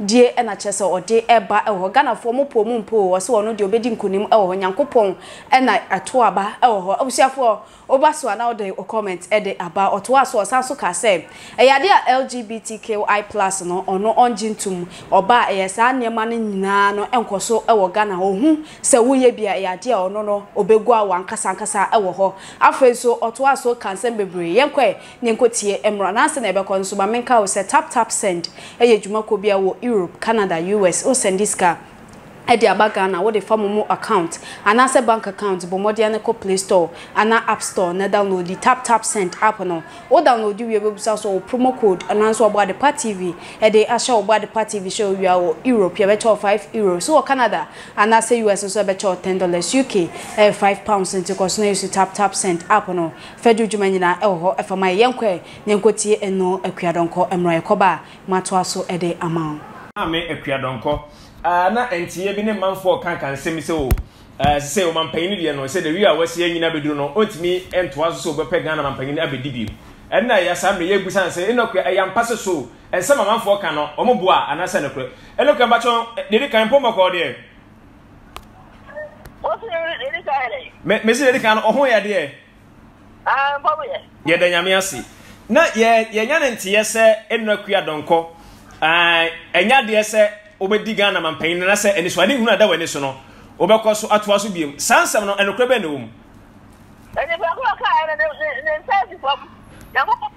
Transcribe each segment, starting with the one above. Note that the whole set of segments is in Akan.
Die na kyerɛ sɛ ɔde ba wɔ hɔ Ghanafoɔ mo poo mu mpo o ɔse ɔno deɛ ɔbɛdi nkunim wɔ hɔ Nyankopɔn na ɛto aba wɔ hɔ Abusuafoɔ woba so a na wode wo comment de aba Ɔtoaa so ɔsan so kaa sɛ ɛyɛ adeɛ a LGBTQI plus no ɔno ɔngye ntom Ɔbaa a ɛyɛ saa nneɛma no nyinaa no nkɔ so wɔ Ghana Ɔhu sɛ woyɛ bi a ɛyɛ adeɛ a ɔno no ɔbɛgua wo ankasa ankasa wɔ hɔ Afei nso ɔtoaa so kaa nsɛm bebree Yɛnkɔ ɛ Yɛnkɔtie mmra na sɛnea ɛbɛkɔ nso ma menka wo sɛ Tap Tap Send yɛ dwuma kɔ bia wɔ Europe, Canada, US. Wo sɛnde sika de aba Ghana wode fa momo account anaasɛ bank account bɔ mmɔden ara kɔ Play Store anaa App Store na downloadi Tap Tap Send app no. Wo downloadi wie a ɛbɛbusa wo sɛ ɔwɔ promo code anaa nso wabɔ Adepa TV de ahyɛ wo bɔ Adepa TV hyɛ wo wie a wɔ Europe yɛbɛkyɛ wo five Euros. Wowɔ Canada anaasɛ US nso a yɛbɛkyɛ wo ten dollars UK ɛyɛ five pounds nti kɔ so na yɛ su Tap Tap Send app no. Fɛdwo dwuma nyina ɛwɔ hɔ ɛfa ma yɛ yɛnkɔ ɛ yɛnkɔ tie ɛno Akua Dɔnkɔ ɛmra yɛkɔ ba a matoa so ɛde ama wo. Maame Akua Dɔnkɔ aa na ɛnteɛ bi ne manfoɔ ka ka nsɛm bi sɛ oo aa sisɛ ɔmanpanyin no deɛ no sɛ the year a wasi anyina abɛduru no ɔntumi ntoa so sɛ ɔbɛpɛ Ghana manpanyin abɛdi bio ɛnna ɛyɛ saa mmerɛ yi ɛbisa no sɛ ɛnna Akua ɛyɛ ampa sɛ so nsɛm a manfoɔ ka no wɔn boa anaa sɛ nokorɛ ɛnna Akua mpakyɛw deɛ ɛdi kan Mpombɔkɔɔ deɛ mese yɛde kan no ɔho yɛ deɛ yɛda nyame ase na yɛnya ne nteɛ sɛ ɛnura kua dɔnkɔ ɛnya deɛ sɛ wobɛdi ghana mampanyin no na sɛ anisoade hunu ada w'ani so no wobɛkɔ so atoa so biom saa nsɛm no ɛnokorɛ bɛɛ na ɛwɔ mu ɛnipa koro kaa ɛno ne nsa asi fam nyankopɔn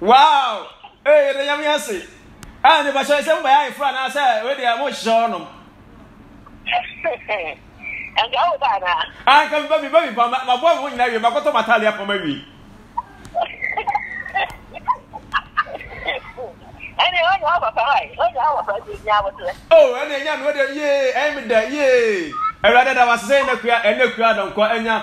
wow ee yɛde nyame ase a ne bahyɛ sɛ mobɛyɛ ayeforo anaasɛ wedeɛ mohyehyɛ hɔ nom anka meba meba meba maboa me ho nyina wie makɔtɔ matale apam awie oh ɛne ɛnya no ɛdeɛ yee ɛyɛ me dɛ yee awurade da wasesɛ ɛnɛ kua ɛnɛ kua dɔnkɔ ɛnya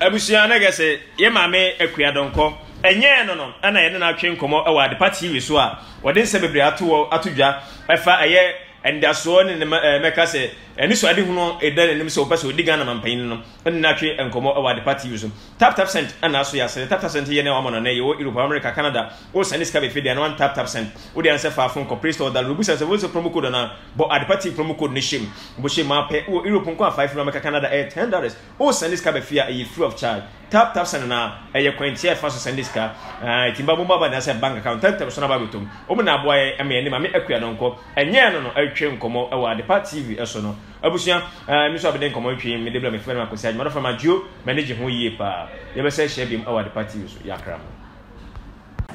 Abusua no kɛse, yɛn maame Akua Donkor, ɛnyɛ ɛno no na yɛne no atwe nkɔmmɔ wɔ Adepa TV so a wɔde nsɛm bebree ato hɔ ato dwa ɛfa ɛyɛ anidasoɔ ne ne mɛka sɛ anisoadehunu a ɛda n'anim sɛ ɔpɛ sɛ ɔdi Ghana manpanyin no ne no atwe nkɔmmɔ wɔ Adepa TV so. Tap Tap Send ɛna aso yɛasrɛ Tap Tap Send yɛ ne wɔama no ɛnɛ yɛwɔ Europe, America, Canada, wosɛne sika bɛfie deɛ na wɔn Tap Tap Send, wode ansɛ fa phone kɔ Play Store download, bisa sɛ wosɛ promo code anaa. Bɔ adepa tii promo code no hyem. Wobɛhyɛ mu ara pɛ wɔ Europe nko a five euro a mɛka Canada ɛyɛ ten dollars. Wo sɛnde sika ba fie a ɛyɛ free of charge. Tap tap sɛnde no a ɛyɛ kwan tiaa ɛfa so sɛnde sika. Aah ɛtumi ba mobile money anaasɛ bank account ntɛmntɛm so na aba abɛtɔ mu. Wɔn na aboa yɛn ɛma yɛne Maame Akua Donkɔ ɛnyɛ ɛno no ɛretwe nkɔmmɔ ɛwɔ Adepa TV so no. Abusua aah me nso abɛde nkɔmmɔ ntwe me Debla me frɛ no ma Kwasi Agyeman ɔdɔfo no ma Gio m'ani gye ho yie paa. Yɛbɛsɛ hyia biom ɛwɔ Adepa TV so. Yɛakra mo.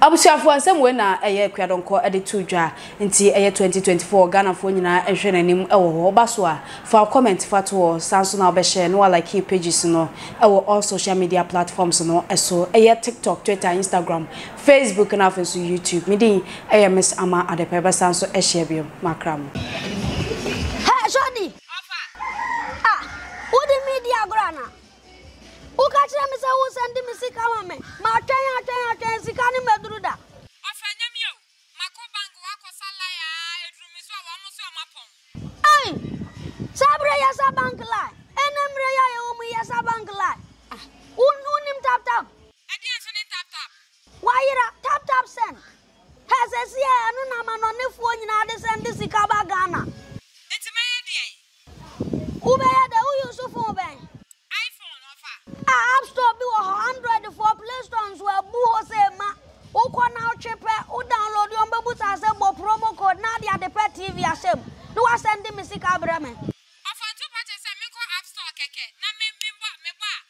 Abusuafoɔ, nsɛm wei na ɛyɛ Akuadɔnkɔ de too dwa. Nti ɛyɛ 2024 Ghanafoɔ nyinaa nhwɛ n'anim wɔ hɔ. Woba so a, fa wo comment fa to hɔ. Saa nso na wobɛ share na wa like yɛ pages no wɔ all social media platforms no so. Ɛyɛ TikTok, Twitter, Instagram, Facebook na afei nso YouTube. Me din yɛ Miss Ama Adepa. Bɛsan nso ahyia bio. Makra mo. Hey Shorty! Ɔfa! Ah! Wode me redi agorɔ anaa? Woka kyerɛ me sɛ wosan de me sika ma me. Matwɛn, atwɛn, atwɛn, sika no mmɛduru da. Ɔfrɛ nyame o, mako bank hɔ akɔsa line a ɛduru me so a wɔn nso wɔn apɔn. Ei! Saa berɛ yɛsa bank line. Ɛnnɛ mmerɛ yi a yɛwɔ mu yi yɛsa bank line. Ah! Wo, wonim tap tap? Ɛdeɛn nso ne tap tap? Wayera, tap tap send. Hɛ, sesie ɛno na amanɔnefoɔ nyinaa de sɛnde sika ba Ghana. Enti mɛyɛ deɛn? Wo bɛyɛ dɛ wo use phone bɛn? Iphone ɔfa. A app store bi wɔ hɔ android foɔ play store nso abu hɔ sɛ ma wo kɔ na wo twe pɛ wo download wɔn bɛ busa sɛ bɔ promo code na ade ade pɛ TV ahyɛ mu na wa sɛnde me sika abrɛ me. Ɔfɔntu pakyɛ sɛ me nkɔ app store kɛkɛ na me me bɔ a.